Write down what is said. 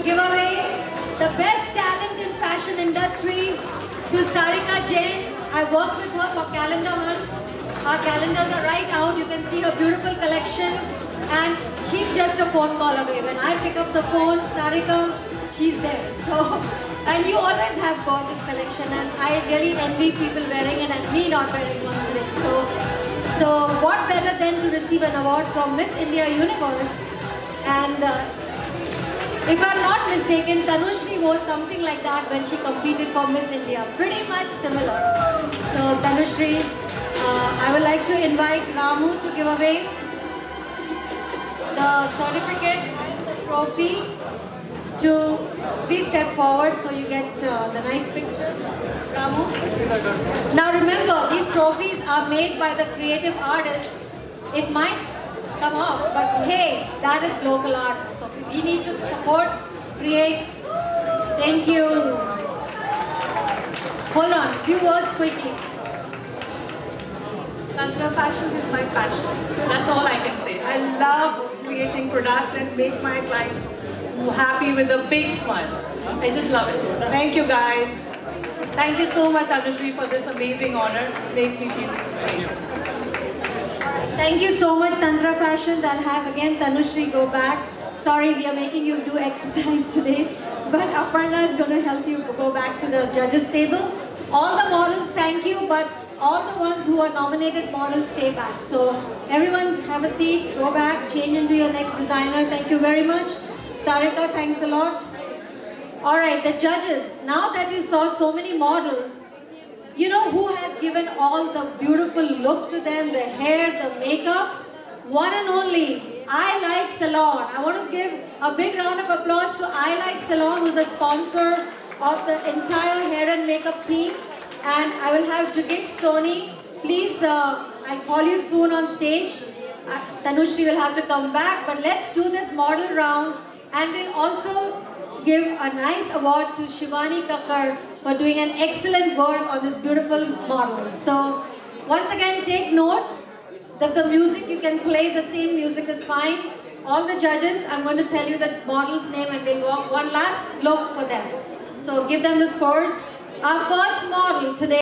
give away the best talent in fashion industry to Sarika Jain. I worked with her for calendar month. Our calendars are right out. You can see her beautiful collection. And she's just a phone call away. When I pick up the phone, Sarika, she's there. So, and you always have gorgeous collection. And I really envy people wearing it and me not wearing one today. So, so what better than to receive an award from Miss India Universe? And uh, if I'm not mistaken, Tanushri wore something like that when she competed for Miss India. Pretty much similar. So Tanushri, uh, I would like to invite Ramu to give away the certificate and the trophy to please step forward so you get uh, the nice picture. Ramu. Now remember, these trophies are made by the creative artist. It might come off, but hey, that is local art. We need to support, create. Thank you. Hold on, few words quickly. Tantra Fashions is my passion. That's all I can say. I love creating products and make my clients happy with a big smile. I just love it. Thank you guys. Thank you so much, Anushri, for this amazing honor. It makes me feel great. Thank you Thank you so much, Tantra Fashions. I'll have again Tanushri go back. Sorry, we are making you do exercise today, but Aparna is going to help you go back to the judges table. All the models, thank you, but all the ones who are nominated models stay back. So everyone have a seat, go back, change into your next designer. Thank you very much. Sarika, thanks a lot. All right, the judges. Now that you saw so many models, you know who has given all the beautiful look to them, the hair, the makeup? One and only, I Like Salon. I want to give a big round of applause to I Like Salon, who's the sponsor of the entire hair and makeup team. And I will have Jugesh Soni. Please, uh, I'll call you soon on stage. Uh, Tanushri will have to come back, but let's do this model round. And we'll also give a nice award to Shivani Kakkar for doing an excellent work on this beautiful model. So once again, take note that the music, you can play the same music is fine. All the judges, I'm going to tell you the model's name and they'll walk one last look for them. So give them the scores. Our first model today